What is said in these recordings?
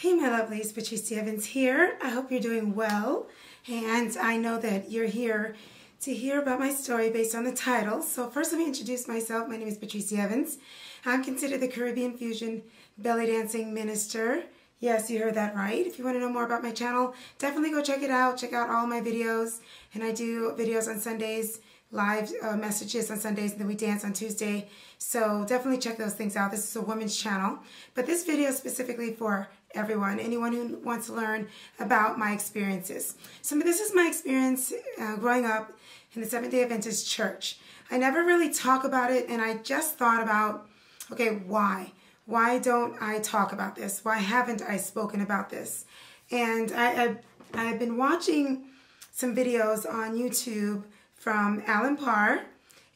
Hey, my lovelies, Patrice D'Evans here. I hope you're doing well. And I know that you're here to hear about my story based on the title. So, first, let me introduce myself. My name is Patrice D'Evans. I'm considered the Caribbean Fusion belly dancing minister. Yes, you heard that right. If you want to know more about my channel, definitely go check it out. Check out all my videos. And I do videos on Sundays live uh, messages on Sundays and then we dance on Tuesday. So definitely check those things out. This is a women's channel, but this video is specifically for everyone, anyone who wants to learn about my experiences. So this is my experience uh, growing up in the Seventh-day Adventist church. I never really talk about it and I just thought about, okay, why? Why don't I talk about this? Why haven't I spoken about this? And I, I, I've been watching some videos on YouTube from Allen Parr.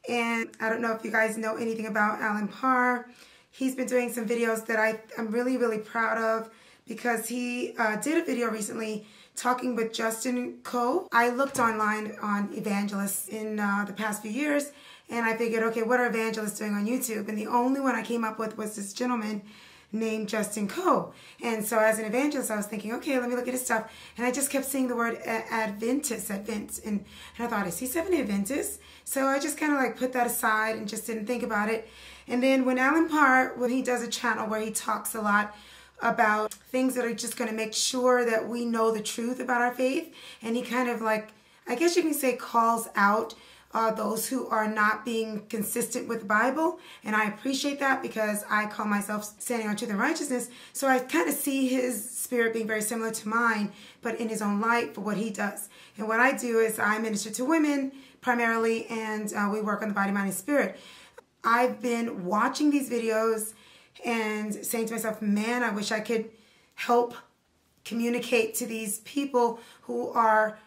And I don't know if you guys know anything about Allen Parr. He's been doing some videos that I, I'm really, really proud of because he uh, did a video recently talking with Justin Khoe. I looked online on evangelists in uh, the past few years and I figured, okay, what are evangelists doing on YouTube? And the only one I came up with was this gentleman named Justin Khoe. And so as an evangelist, I was thinking, okay, let me look at his stuff. And I just kept seeing the word Adventist, Advent. And, and I thought, is he Seventh Adventist? So I just kind of like put that aside and just didn't think about it. And then when Allen Parr, when he does a channel where he talks a lot about things that are just going to make sure that we know the truth about our faith, and he kind of like, I guess you can say calls out uh, those who are not being consistent with the Bible. And I appreciate that because I call myself standing on truth and righteousness. So I kind of see his spirit being very similar to mine, but in his own light for what he does. And what I do is I minister to women primarily, and uh, we work on the body, mind, and spirit. I've been watching these videos and saying to myself, man, I wish I could help communicate to these people who are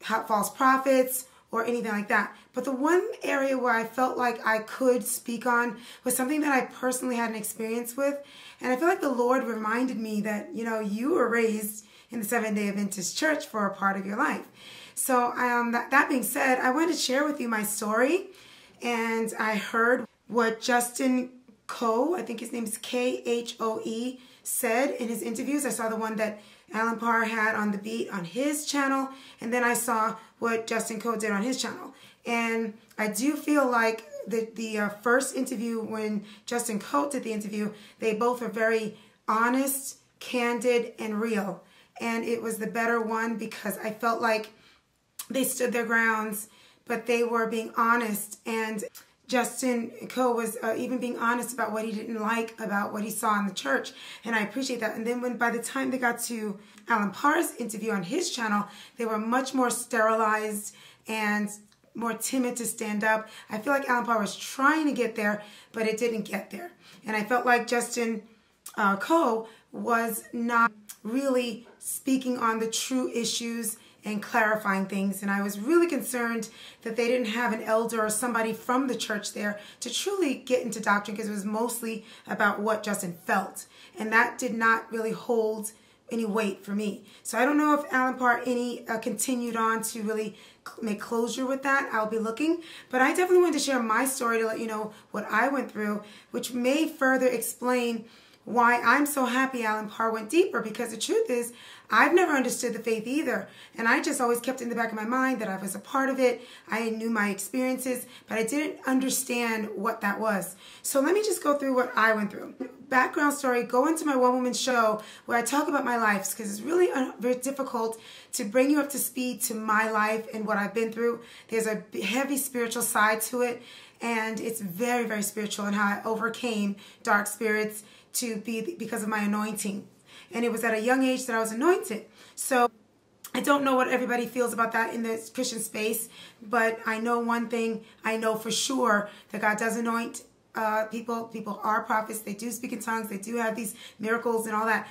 false prophets or anything like that. But the one area where I felt like I could speak on was something that I personally had an experience with. And I feel like the Lord reminded me that, you know, you were raised in the Seventh day Adventist church for a part of your life. So um, that, that being said, I wanted to share with you my story. And I heard what Justin Khoe, I think his name is K-H-O-E, said in his interviews. I saw the one that Allen Parr had on the beat on his channel, and then I saw what Justin Khoe did on his channel. And I do feel like the, the uh, first interview, when Justin Khoe did the interview, they both were very honest, candid, and real. And it was the better one because I felt like they stood their grounds, but they were being honest and Justin Khoe was uh, even being honest about what he didn't like about what he saw in the church, and I appreciate that. And then when by the time they got to Allen Parr's interview on his channel, they were much more sterilized and more timid to stand up. I feel like Allen Parr was trying to get there, but it didn't get there. And I felt like Justin uh, Khoe was not really speaking on the true issues and clarifying things. And I was really concerned that they didn't have an elder or somebody from the church there to truly get into doctrine because it was mostly about what Justin felt. And that did not really hold any weight for me. So I don't know if Allen Parr any uh, continued on to really make closure with that. I'll be looking. But I definitely wanted to share my story to let you know what I went through, which may further explain why I'm so happy Allen Parr went deeper because the truth is I've never understood the faith either. And I just always kept in the back of my mind that I was a part of it. I knew my experiences, but I didn't understand what that was. So let me just go through what I went through. Background story, go into my one woman show where I talk about my life because it's really very difficult to bring you up to speed to my life and what I've been through. There's a heavy spiritual side to it and it's very, very spiritual and how I overcame dark spirits to be because of my anointing. And it was at a young age that I was anointed. So I don't know what everybody feels about that in the Christian space, but I know one thing I know for sure that God does anoint uh, people. People are prophets. They do speak in tongues. They do have these miracles and all that.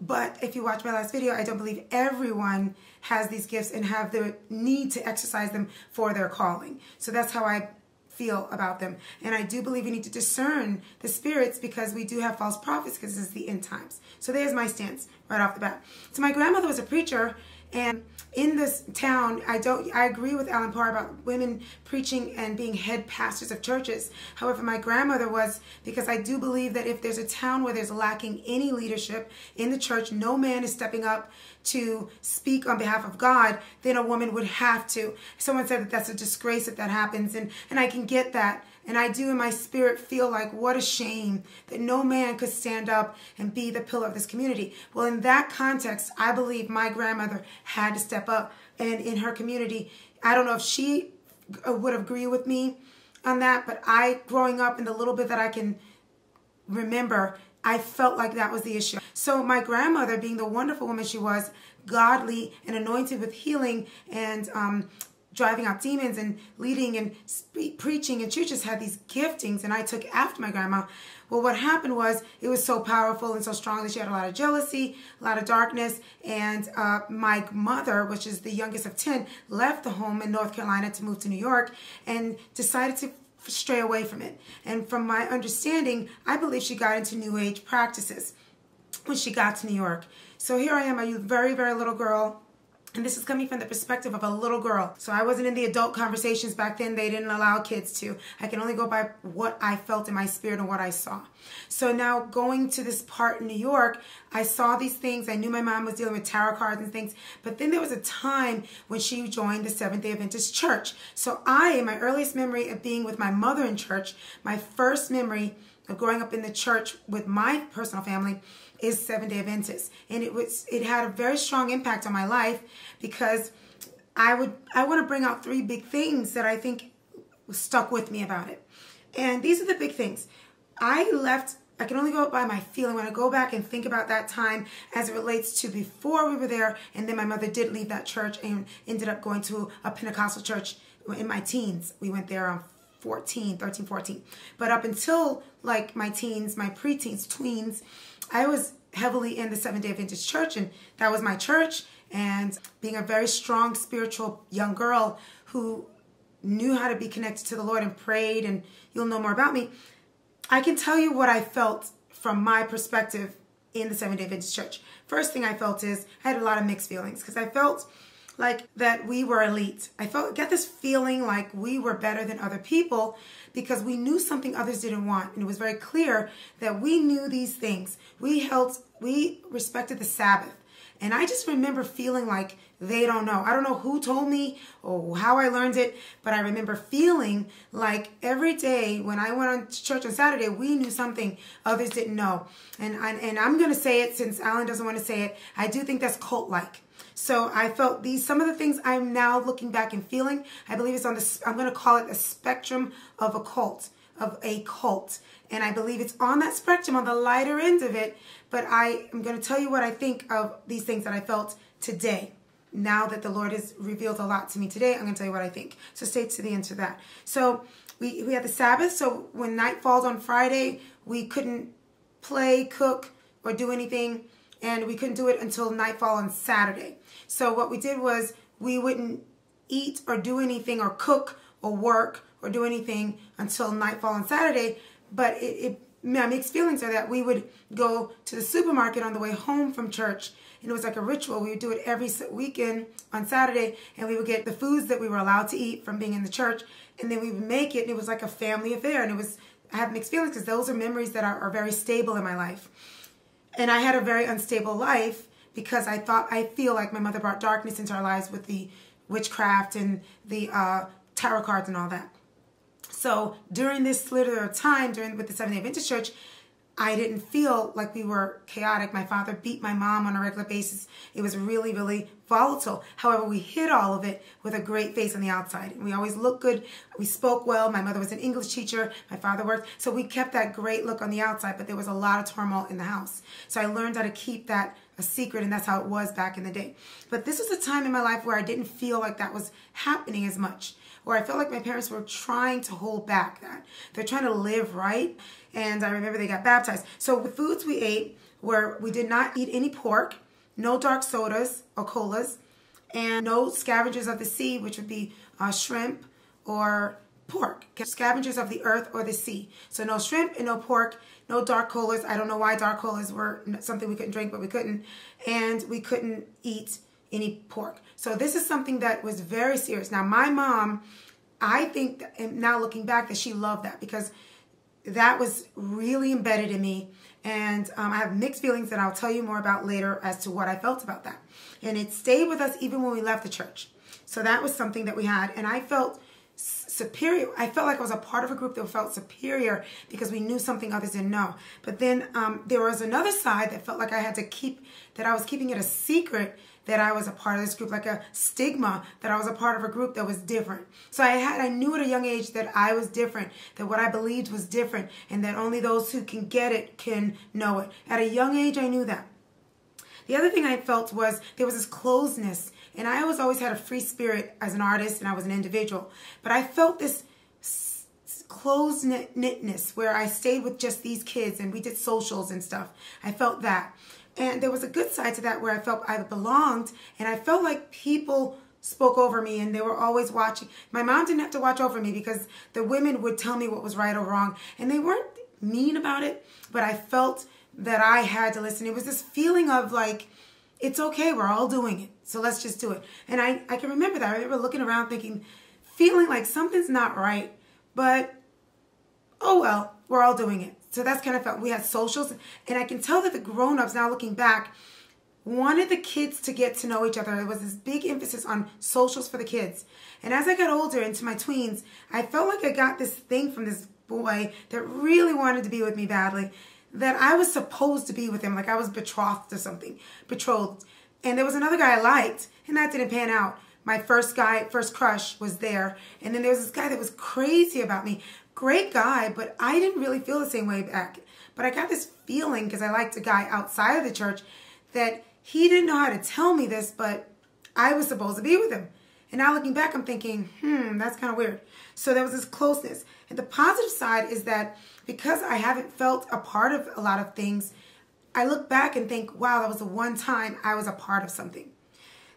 But if you watch my last video, I don't believe everyone has these gifts and have the need to exercise them for their calling. So that's how I feel about them. And I do believe we need to discern the spirits because we do have false prophets because this is the end times. So there's my stance right off the bat. So my grandmother was a preacher And in this town, I don't I agree with Allen Parr about women preaching and being head pastors of churches. However, my grandmother was because I do believe that if there's a town where there's lacking any leadership in the church, no man is stepping up to speak on behalf of God, then a woman would have to. Someone said that that's a disgrace if that happens and and I can get that. And I do in my spirit feel like what a shame that no man could stand up and be the pillar of this community. Well, in that context, I believe my grandmother had to step up. And in her community, I don't know if she uh, would agree with me on that, but I, growing up in the little bit that I can remember, I felt like that was the issue. So my grandmother, being the wonderful woman she was, godly and anointed with healing and um, driving out demons and leading and preaching and she just had these giftings and I took after my grandma. Well, what happened was it was so powerful and so strong that she had a lot of jealousy, a lot of darkness. And uh, my mother, which is the youngest of 10, left the home in North Carolina to move to New York and decided to stray away from it. And from my understanding, I believe she got into New Age practices when she got to New York. So here I am, a very, very little girl and this is coming from the perspective of a little girl. So I wasn't in the adult conversations back then. They didn't allow kids to. I can only go by what I felt in my spirit and what I saw. So now going to this part in New York, I saw these things. I knew my mom was dealing with tarot cards and things. But then there was a time when she joined the Seventh day Adventist Church. So I, in my earliest memory of being with my mother in church, my first memory of growing up in the church with my personal family is Seven Day Adventist, and it was it had a very strong impact on my life because I would I want to bring out three big things that I think stuck with me about it, and these are the big things. I left. I can only go by my feeling when I go back and think about that time as it relates to before we were there, and then my mother did leave that church and ended up going to a Pentecostal church in my teens. We went there on 14, 13, 14. But up until like my teens, my preteens, tweens, I was heavily in the Seventh day Adventist church, and that was my church. And being a very strong spiritual young girl who knew how to be connected to the Lord and prayed, and you'll know more about me, I can tell you what I felt from my perspective in the Seventh day Adventist church. First thing I felt is I had a lot of mixed feelings because I felt like that we were elite. I felt get this feeling like we were better than other people because we knew something others didn't want. And it was very clear that we knew these things. We held we respected the Sabbath. And I just remember feeling like they don't know. I don't know who told me or how I learned it, but I remember feeling like every day when I went on to church on Saturday, we knew something others didn't know. And, I, and I'm going to say it since Allen doesn't want to say it. I do think that's cult-like. So I felt these, some of the things I'm now looking back and feeling, I believe it's on the, I'm going to call it a spectrum of a cult, of a cult. And I believe it's on that spectrum, on the lighter end of it. But I am going to tell you what I think of these things that I felt today. Now that the Lord has revealed a lot to me today, I'm going to tell you what I think. So stay to the end of that. So we, we had the Sabbath. So when night falls on Friday, we couldn't play, cook, or do anything. And we couldn't do it until nightfall on Saturday. So what we did was we wouldn't eat or do anything or cook or work or do anything until nightfall on Saturday. But it, it my mixed feelings are that we would go to the supermarket on the way home from church and it was like a ritual. We would do it every weekend on Saturday and we would get the foods that we were allowed to eat from being in the church and then we would make it and it was like a family affair and it was I have mixed feelings because those are memories that are, are very stable in my life. And I had a very unstable life because I thought I feel like my mother brought darkness into our lives with the witchcraft and the uh, tarot cards and all that. So during this little time, during with the Seventh Day Adventist Church, I didn't feel like we were chaotic. My father beat my mom on a regular basis. It was really, really volatile. However, we hid all of it with a great face on the outside. We always looked good. We spoke well. My mother was an English teacher. My father worked. So we kept that great look on the outside, but there was a lot of turmoil in the house. So I learned how to keep that a secret, and that's how it was back in the day. But this was a time in my life where I didn't feel like that was happening as much, where I felt like my parents were trying to hold back that. They're trying to live right, and I remember they got baptized. So the foods we ate were we did not eat any pork, no dark sodas or colas, and no scavengers of the sea, which would be uh, shrimp or pork, scavengers of the earth or the sea. So no shrimp and no pork no dark colas. I don't know why dark colas were something we couldn't drink, but we couldn't. And we couldn't eat, any pork. So this is something that was very serious. Now, my mom, I think, that, and now looking back, that she loved that because that was really embedded in me. And um, I have mixed feelings that I'll tell you more about later as to what I felt about that. And it stayed with us even when we left the church. So that was something that we had. And I felt superior. I felt like I was a part of a group that felt superior because we knew something others didn't know. But then um, there was another side that felt like I had to keep, that I was keeping it a secret that I was a part of this group, like a stigma that I was a part of a group that was different. So I had, I knew at a young age that I was different, that what I believed was different, and that only those who can get it can know it. At a young age, I knew that. The other thing I felt was there was this closeness and I was always had a free spirit as an artist and I was an individual. But I felt this close knitness where I stayed with just these kids and we did socials and stuff. I felt that. And there was a good side to that where I felt I belonged and I felt like people spoke over me and they were always watching. My mom didn't have to watch over me because the women would tell me what was right or wrong and they weren't mean about it, but I felt that I had to listen. It was this feeling of like, it's okay. We're all doing it. So let's just do it. And I, I can remember that. I remember looking around thinking, feeling like something's not right, but oh well, we're all doing it. So that's kind of felt. We had socials, and I can tell that the grown-ups now looking back wanted the kids to get to know each other. There was this big emphasis on socials for the kids. And as I got older into my tweens, I felt like I got this thing from this boy that really wanted to be with me badly that I was supposed to be with him, like I was betrothed to something, betrothed. And there was another guy I liked, and that didn't pan out. My first guy, first crush was there. And then there was this guy that was crazy about me. Great guy, but I didn't really feel the same way back. But I got this feeling, because I liked a guy outside of the church, that he didn't know how to tell me this, but I was supposed to be with him. And now looking back, I'm thinking, hmm, that's kind of weird. So there was this closeness. And the positive side is that because I haven't felt a part of a lot of things, I look back and think, wow, that was the one time I was a part of something.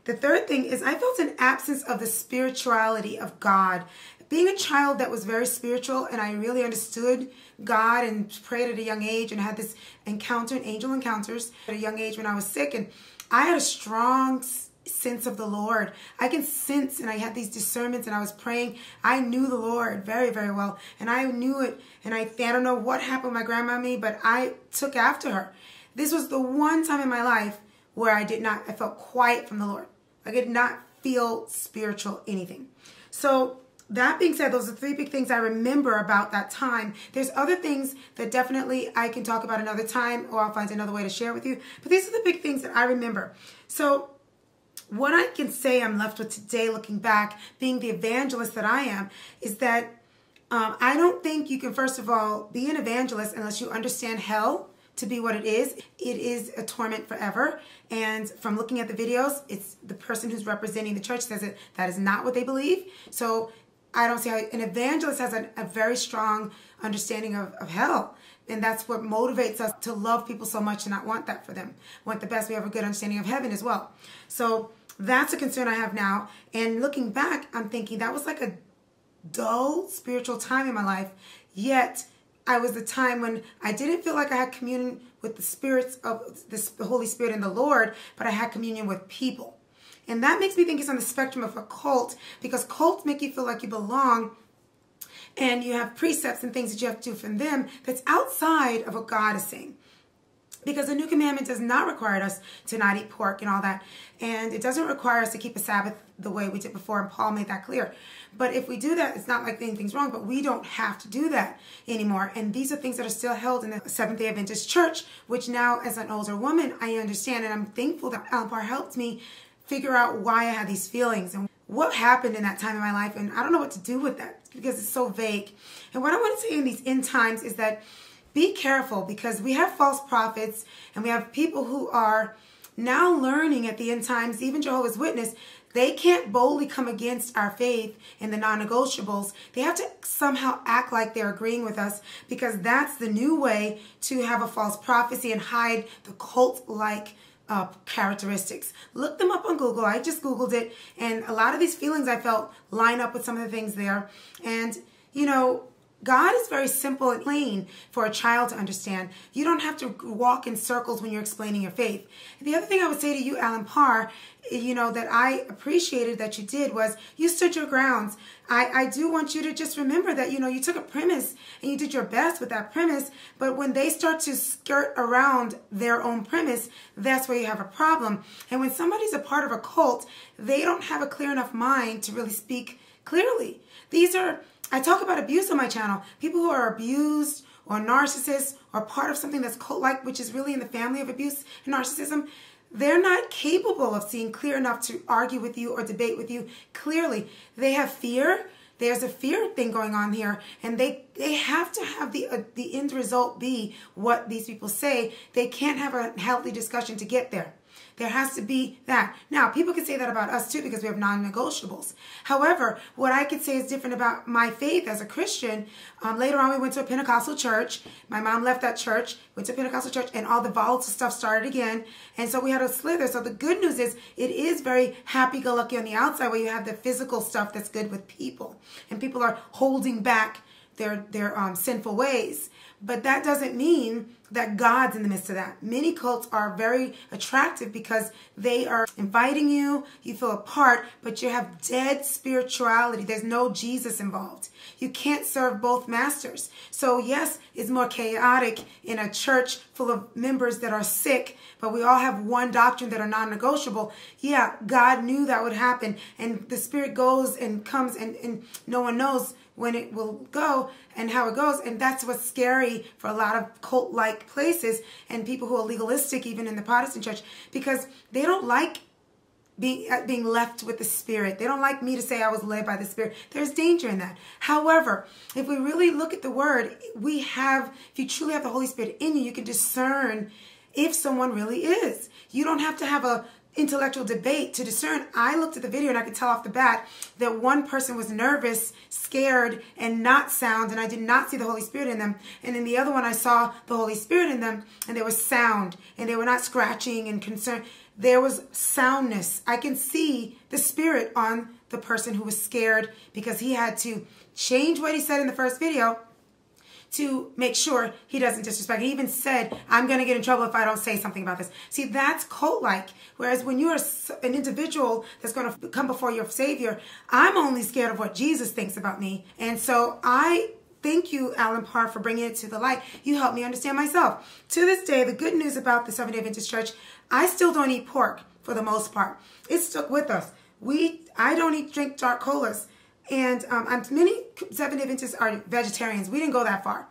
The third thing is I felt an absence of the spirituality of God. Being a child that was very spiritual and I really understood God and prayed at a young age and had this encounter, and angel encounters at a young age when I was sick. And I had a strong sense of the Lord. I can sense, and I had these discernments, and I was praying. I knew the Lord very, very well, and I knew it. And I, I don't know what happened with my grandma me, but I took after her. This was the one time in my life where I did not, I felt quiet from the Lord. I did not feel spiritual anything. So that being said, those are three big things I remember about that time. There's other things that definitely I can talk about another time or I'll find another way to share with you. But these are the big things that I remember. So what I can say I'm left with today, looking back, being the evangelist that I am, is that um, I don't think you can, first of all, be an evangelist unless you understand hell to be what it is. It is a torment forever. And from looking at the videos, it's the person who's representing the church says that that is not what they believe. So I don't see how an evangelist has a, a very strong understanding of, of hell. And that's what motivates us to love people so much and not want that for them. Want the best. We have a good understanding of heaven as well. So that's a concern I have now. And looking back, I'm thinking that was like a dull spiritual time in my life. Yet I was the time when I didn't feel like I had communion with the spirits of the Holy Spirit and the Lord, but I had communion with people. And that makes me think it's on the spectrum of a cult because cults make you feel like you belong and you have precepts and things that you have to do from them that's outside of what God is saying. Because the new commandment does not require us to not eat pork and all that. And it doesn't require us to keep a Sabbath the way we did before, and Paul made that clear. But if we do that, it's not like anything's wrong, but we don't have to do that anymore. And these are things that are still held in the Seventh day Adventist church, which now, as an older woman, I understand. And I'm thankful that Allen Parr helped me figure out why I had these feelings and what happened in that time in my life. And I don't know what to do with that because it's so vague. And what I want to say in these end times is that be careful because we have false prophets and we have people who are now learning at the end times, even Jehovah's Witness, they can't boldly come against our faith and the non-negotiables. They have to somehow act like they're agreeing with us because that's the new way to have a false prophecy and hide the cult-like uh, characteristics. Look them up on Google. I just Googled it, and a lot of these feelings I felt line up with some of the things there. And, you know, God is very simple and plain for a child to understand. You don't have to walk in circles when you're explaining your faith. The other thing I would say to you, Allen Parr, you know, that I appreciated that you did was you stood your grounds. I, I do want you to just remember that, you know, you took a premise and you did your best with that premise, but when they start to skirt around their own premise, that's where you have a problem. And when somebody's a part of a cult, they don't have a clear enough mind to really speak clearly. These are, I talk about abuse on my channel. People who are abused or narcissists or part of something that's cult-like, which is really in the family of abuse and narcissism, they're not capable of seeing clear enough to argue with you or debate with you clearly. They have fear. There's a fear thing going on here, and they they have to have the uh, the end result be what these people say. They can't have a healthy discussion to get there. There has to be that. Now, people can say that about us too because we have non negotiables. However, what I could say is different about my faith as a Christian. Um, later on, we went to a Pentecostal church. My mom left that church, went to Pentecostal church, and all the volatile stuff started again. And so we had a slither. So the good news is it is very happy go lucky on the outside where you have the physical stuff that's good with people. And people are holding back their, their um, sinful ways. But that doesn't mean that God's in the midst of that. Many cults are very attractive because they are inviting you, you feel a part, but you have dead spirituality. There's no Jesus involved. You can't serve both masters. So, yes, it's more chaotic in a church full of members that are sick, but we all have one doctrine that are non negotiable. Yeah, God knew that would happen, and the Spirit goes and comes, and, and no one knows when it will go and how it goes. And that's what's scary for a lot of cult like places and people who are legalistic, even in the Protestant church, because they don't like being uh, being left with the spirit. They don't like me to say I was led by the spirit. There's danger in that. However, if we really look at the word, we have if you truly have the Holy Spirit in you, you can discern if someone really is. You don't have to have a intellectual debate to discern. I looked at the video and I could tell off the bat that one person was nervous, scared, and not sound, and I did not see the Holy Spirit in them. And in the other one, I saw the Holy Spirit in them, and there was sound, and they were not scratching and concerned. There was soundness. I can see the Spirit on the person who was scared because he had to change what he said in the first video to make sure he doesn't disrespect. He even said, I'm going to get in trouble if I don't say something about this. See, that's cult-like. Whereas when you're an individual that's going to come before your Savior, I'm only scared of what Jesus thinks about me. And so I thank you, Allen Parr, for bringing it to the light. You helped me understand myself. To this day, the good news about the Seventh-day Adventist Church, I still don't eat pork for the most part. It stuck with us. We, I don't eat drink dark colas. And um, I'm, many Seventh-day Adventists are vegetarians. We didn't go that far.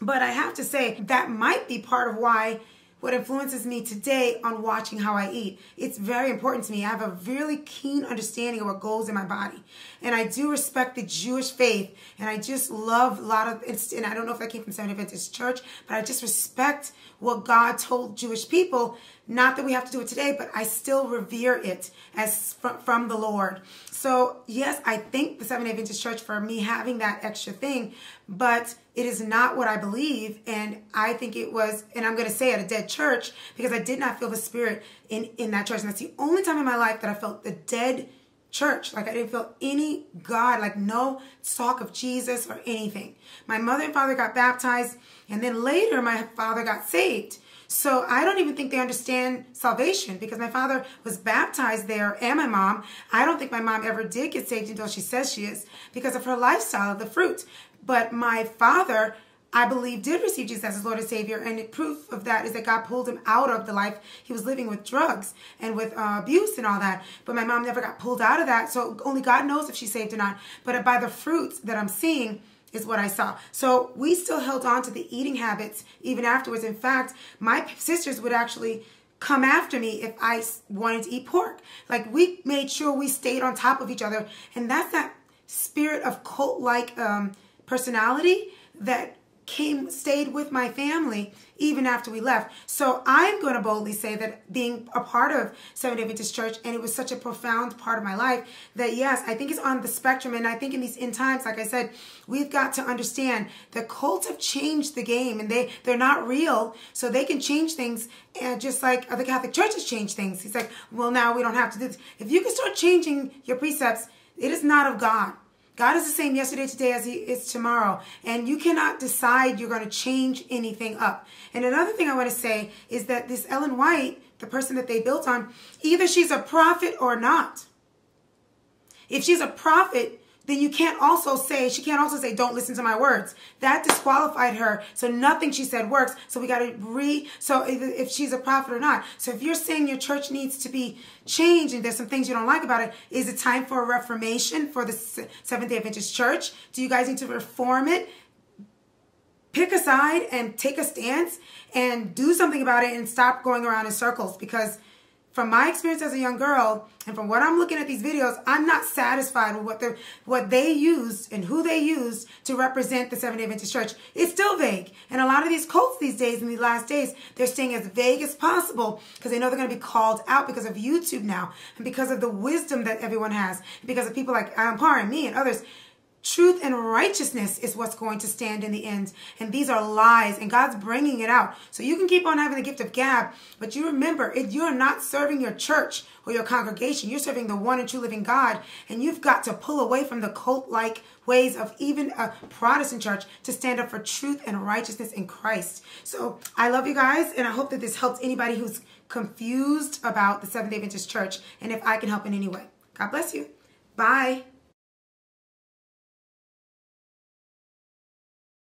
But I have to say, that might be part of why what influences me today on watching how I eat. It's very important to me. I have a really keen understanding of what goes in my body. And I do respect the Jewish faith. And I just love a lot of, and I don't know if that came from Seventh Adventist Church, but I just respect what God told Jewish people. Not that we have to do it today, but I still revere it as from the Lord. So yes, I thank the Seventh Adventist Church for me having that extra thing, but it is not what I believe. And I think it was, and I'm going to say at a dead church because I did not feel the spirit in, in that church. And that's the only time in my life that I felt the dead church. Like I didn't feel any God, like no talk of Jesus or anything. My mother and father got baptized, and then later my father got saved. So I don't even think they understand salvation because my father was baptized there and my mom. I don't think my mom ever did get saved until she says she is because of her lifestyle of the fruit. But my father, I believe, did receive Jesus as his Lord and Savior. And proof of that is that God pulled him out of the life he was living with drugs and with uh, abuse and all that. But my mom never got pulled out of that. So only God knows if she's saved or not. But by the fruits that I'm seeing, is what I saw. So we still held on to the eating habits even afterwards. In fact, my sisters would actually come after me if I wanted to eat pork. Like we made sure we stayed on top of each other. And that's that spirit of cult-like um, personality that came, stayed with my family even after we left. So I'm going to boldly say that being a part of Seventh day Adventist Church, and it was such a profound part of my life, that yes, I think it's on the spectrum. And I think in these end times, like I said, we've got to understand the cults have changed the game and they, they're not real. So they can change things and just like the Catholic Church has changed things. He's like, well, now we don't have to do this. If you can start changing your precepts, it is not of God. God is the same yesterday, today as he is tomorrow. And you cannot decide you're going to change anything up. And another thing I want to say is that this Ellen White, the person that they built on, either she's a prophet or not. If she's a prophet, then you can't also say, she can't also say, don't listen to my words. That disqualified her. So nothing she said works. So we got to re, so if, if, she's a prophet or not. So if you're saying your church needs to be changed and there's some things you don't like about it, is it time for a reformation for the Seventh day Adventist church? Do you guys need to reform it? Pick a side and take a stance and do something about it and stop going around in circles because from my experience as a young girl and from what I'm looking at these videos, I'm not satisfied with what the what they used and who they used to represent the Seventh-day Adventist Church. It's still vague. And a lot of these cults these days, in these last days, they're staying as vague as possible because they know they're going to be called out because of YouTube now and because of the wisdom that everyone has, because of people like Allen Parr and me and others Truth and righteousness is what's going to stand in the end. And these are lies, and God's bringing it out. So you can keep on having the gift of gab, but you remember, if you're not serving your church or your congregation, you're serving the one and true living God. And you've got to pull away from the cult like ways of even a Protestant church to stand up for truth and righteousness in Christ. So I love you guys, and I hope that this helps anybody who's confused about the Seventh day Adventist Church, and if I can help in any way. God bless you. Bye.